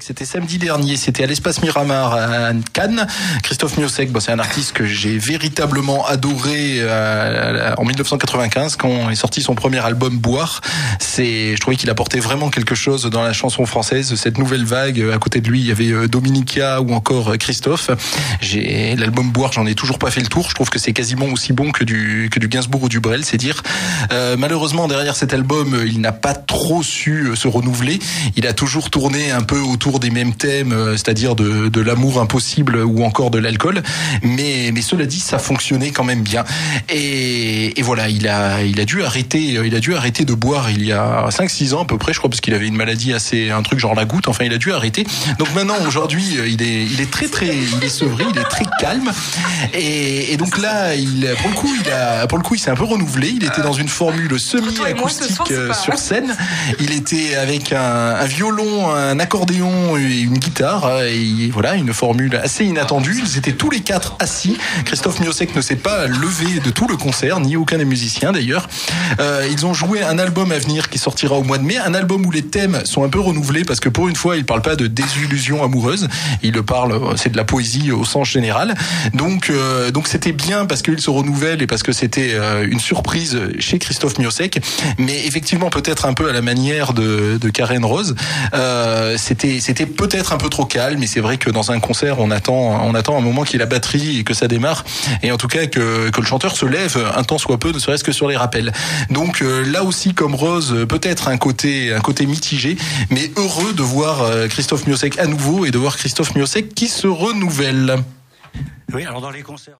C'était samedi dernier, c'était à l'espace Miramar à Cannes. Christophe Miosek, c'est un artiste que j'ai véritablement adoré euh, en 1995 quand est sorti son premier album Boire. C'est, je trouvais qu'il apportait vraiment quelque chose dans la chanson française, cette nouvelle vague. À côté de lui, il y avait euh, Dominica ou encore euh, Christophe. J'ai l'album Boire, j'en ai toujours pas fait le tour. Je trouve que c'est quasiment aussi bon que du que du Gainsbourg ou du Brel, c'est dire. Malheureusement, derrière cet album, il n'a pas trop su se renouveler. Il a toujours tourné un peu autour des mêmes thèmes, euh, c'est-à-dire de, de l'amour impossible ou encore de l'alcool. Mais, mais cela dit, ça fonctionnait quand même bien. Et, et voilà, il a, il a dû arrêter, il a dû arrêter de boire il y a 5-6 ans à peu près, je crois, parce qu'il avait une maladie assez, un truc genre la goutte. Enfin, il a dû arrêter. Donc maintenant, aujourd'hui, il est, il est très, très, il est sevré, il est très calme. Et, et donc là, il, pour le coup, il a, pour le coup, il s'est un peu renouvelé. Il était dans une formule semi-acoustique euh, sur scène. Il était avec un, un violon, un accordéon et une guitare. Et voilà, une formule assez inattendue. Ils étaient tous les quatre assis. Christophe Miosek ne s'est pas levé de tout le concert, ni aucun des musiciens d'ailleurs. Euh, ils ont joué un album à venir qui sortira au mois de mai, un album où les thèmes sont un peu renouvelés parce que pour une fois, ils parlent pas de désillusion amoureuse. Ils le parlent, c'est de la poésie au sens général. Donc, euh, donc c'était bien parce qu'ils se renouvellent et parce que c'était euh, une surprise chez Christophe Miosek. Mais effectivement, peut-être un peu à la manière de, de Karen Rose. Euh, c'était, c'était peut-être un peu trop calme, mais c'est vrai que dans un concert, on attend, on attend un moment qu'il y ait la batterie et que ça démarre, et en tout cas que, que le chanteur se lève un temps soit peu, ne serait-ce que sur les rappels. Donc euh, là aussi, comme Rose, peut-être un côté, un côté mitigé, mais heureux de voir euh, Christophe Miosek à nouveau et de voir Christophe Miosek qui se renouvelle. Oui, alors dans les concerts.